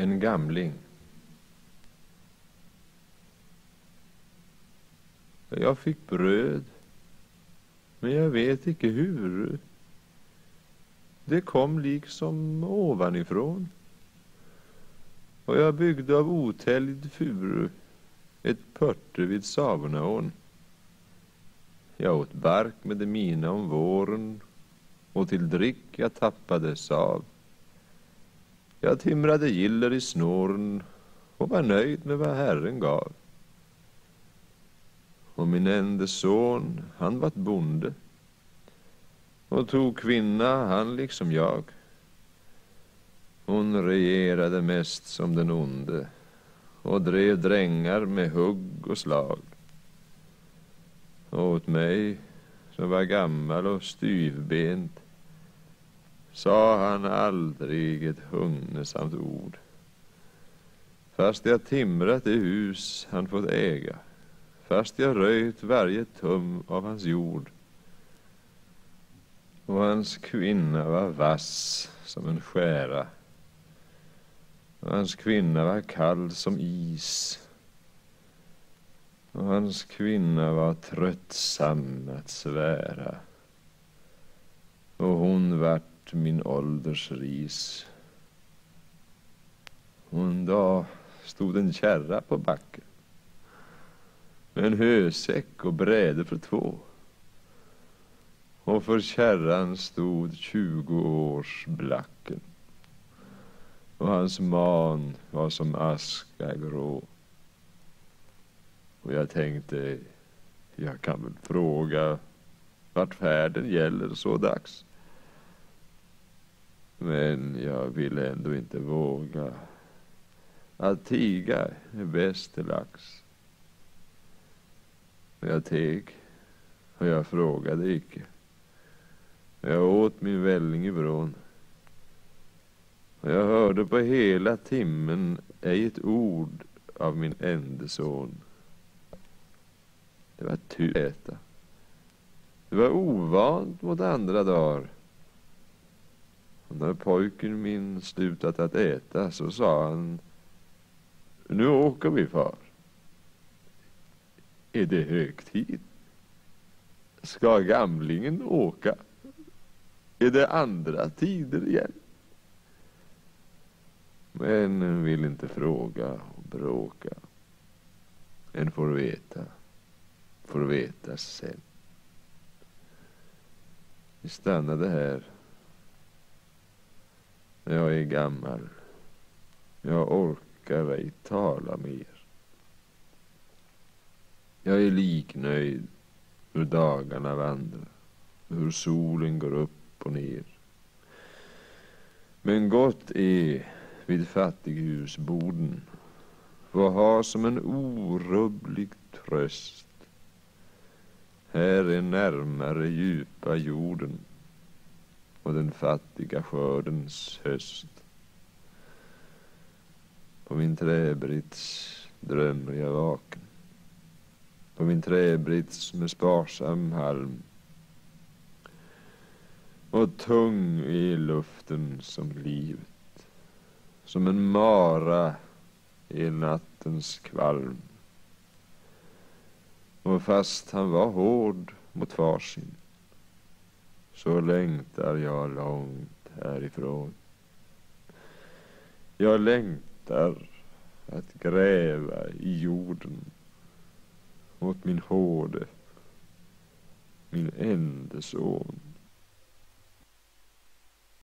En gamling. Jag fick bröd, men jag vet icke hur. Det kom liksom ovanifrån. Och jag byggde av otäljd furu ett pörte vid Savonaån. Jag åt bark med det mina om våren och till drick jag tappade sav. Jag timrade giller i snåren och var nöjd med vad Herren gav. Och min ende son, han var bonde och tog kvinna, han liksom jag. Hon regerade mest som den onde och drev drängar med hugg och slag. Och åt mig, som var gammal och styvbent, sa han aldrig ett hugnesamt ord. Fast jag timrat det hus han fått äga, fast jag röjt varje tum av hans jord. Och hans kvinna var vass som en skära. Och hans kvinna var kall som is. Och hans kvinna var tröttsam att svära. Vart min ålders ris. Och en dag stod en kärra på backen med en hösäck och bräde för två. Och för kärran stod tjugo års blacken och hans man var som aska grå. Och jag tänkte, jag kan väl fråga vart färden gäller så dags. Men jag ville ändå inte våga. Att tiga är bäst till lax. Och jag teg och jag frågade icke. Jag åt min välling i vrån. Och jag hörde på hela timmen ej ett ord av min ende son. Det var tur äta. Det var ovant mot andra dagar. När pojken min slutat att äta så sa han Nu åker vi far. Är det högtid? Ska gamlingen åka? Är det andra tider igen? Men vill inte fråga och bråka. En får veta, får veta sen. Vi stannade här. Jag är gammal. Jag orkar ej tala mer. Jag är liknöjd hur dagarna vandrar, hur solen går upp och ner. Men gott är vid fattighusborden få ha som en orubblig tröst. Här är närmare djupa jorden och den fattiga skördens höst. På min träbrits drömmer jag vaken. På min träbrits med sparsam halm och tung i luften som livet som en mara i nattens kvalm. Och fast han var hård mot far sin så längtar jag långt härifrån. Jag längtar att gräva i jorden mot min hårde, min ende son.